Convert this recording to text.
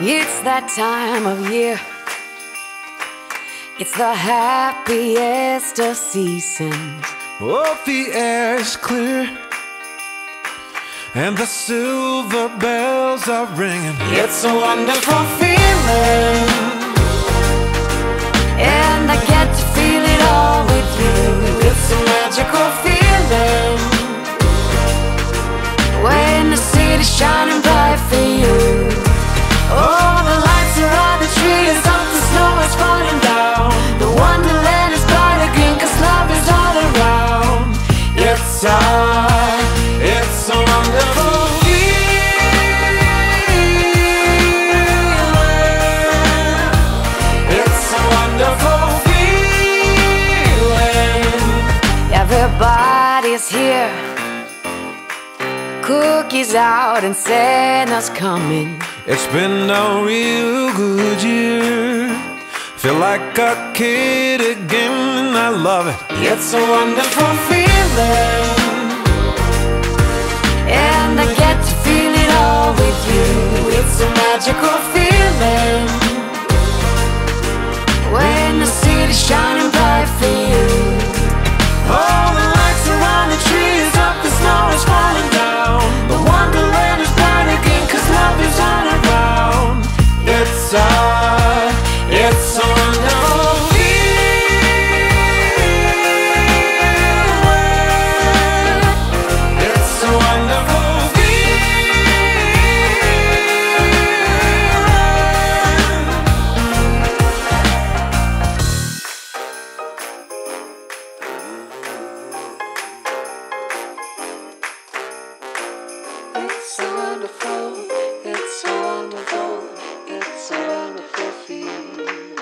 It's that time of year. It's the happiest of seasons. Oh, the air is clear. And the silver bells are ringing. It's a wonderful feeling. It's a, it's a wonderful feeling. It's a wonderful feeling. Everybody's here. Cookies out and Santa's coming. It's been a real good year. Feel like a kid again, and I love it. It's a wonderful feeling. It's so wonderful, it's so wonderful, it's a wonderful feeling.